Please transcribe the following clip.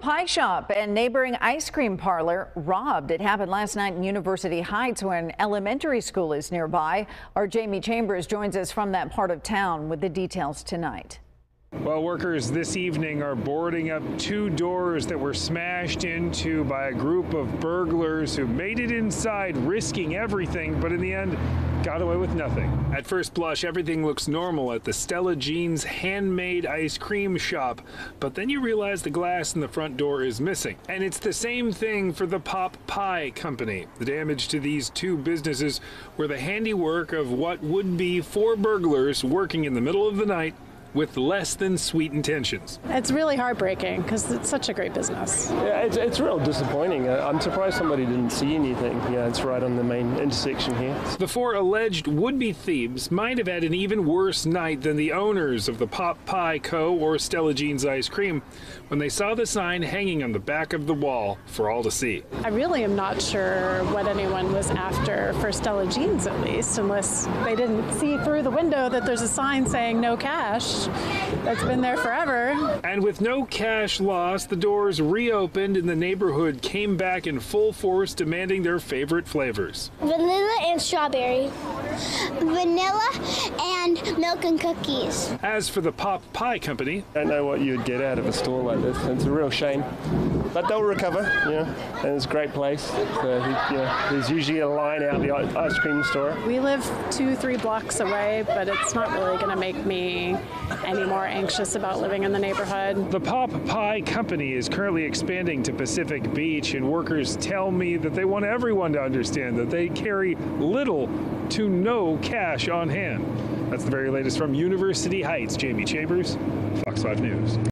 Pie shop and neighboring ice cream parlor robbed. It happened last night in University Heights when an elementary school is nearby. Our Jaime Chambers joins us from that part of town with the details tonight. Well, workers this evening are boarding up two doors that were smashed into by a group of burglars who made it inside, risking everything, but in the end, got away with nothing. At first blush, everything looks normal at the Stella Jean's handmade ice cream shop, but then you realize the glass in the front door is missing. And it's the same thing for the Pop Pie Company. The damage to these two businesses were the handiwork of what would be four burglars working in the middle of the night with less than sweet intentions. It's really heartbreaking because it's such a great business. Yeah, it's, it's real disappointing. Uh, I'm surprised somebody didn't see anything. Yeah, it's right on the main intersection here. The four alleged would-be thieves might have had an even worse night than the owners of the Pop Pie Co. or Stella Jean's Ice Cream when they saw the sign hanging on the back of the wall for all to see. I really am not sure what anyone was after for Stella Jean's at least, unless they didn't see through the window that there's a sign saying no cash that's been there forever. And with no cash lost, the doors reopened and the neighborhood came back in full force demanding their favorite flavors. Vanilla and strawberry. Vanilla and milk and cookies. As for the Pop Pie Company, I don't know what you'd get out of a store like this. It's a real shame. But they'll recover, you know, and it's a great place. So, you know, there's usually a line out the ice cream store. We live two, three blocks away, but it's not really going to make me any more anxious about living in the neighborhood. The Pop Pie Company is currently expanding to Pacific Beach, and workers tell me that they want everyone to understand that they carry little to no cash on hand. That's the very latest from University Heights. Jaime Chambers, Fox 5 News.